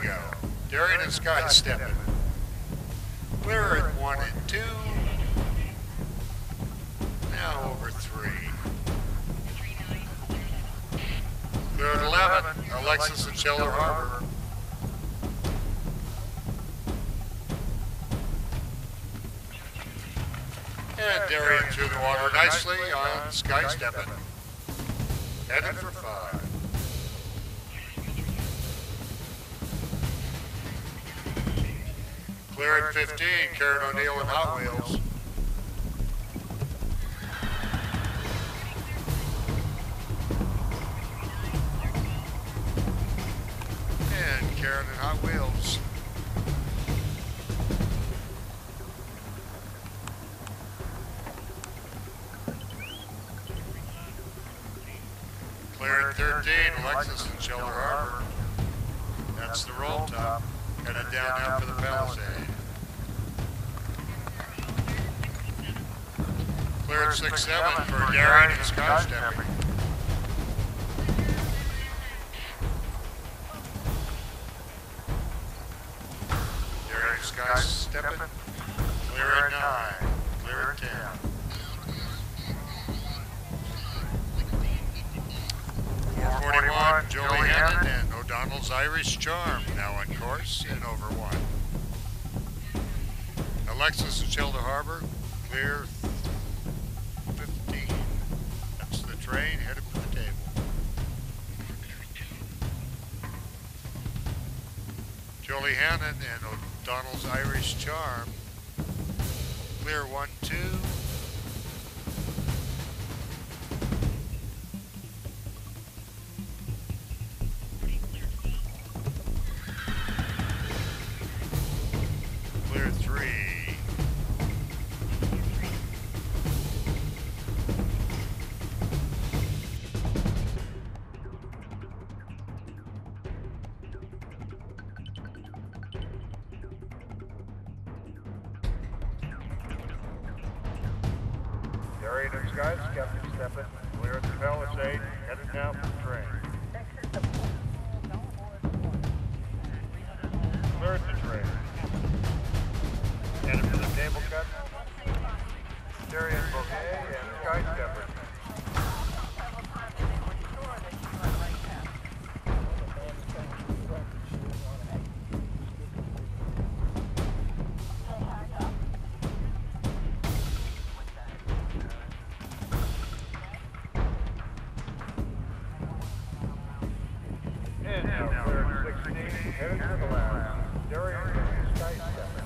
we go. Darion and Skysteppin. Clear at one and two. Now over three. Clear at 11. Alexis and Sheller Harbor. And Darion through the water nicely on Skysteppin. Headed for five. Clear at 15, Karen O'Neill and Hot Wheels. And Karen and Hot Wheels. Clear at 13, Alexis and Sheller Harbor. That's the roll top. Headed down now for the Palisade. Clear at 6-7 for Darion and Sky stepping. Darion and Skysteppin. Clear at 9. Clear at 10. Four forty-one, Joey Hannon and O'Donnell's Irish Charm now on course in over one. Alexis and Sheldon Harbor, clear train headed for the table. Jolie Hannon and O'Donnell's Irish Charm, clear one, two. And Sky, Captain stepping, clear at the Palisade, headed down for the train. Clear at 16, headed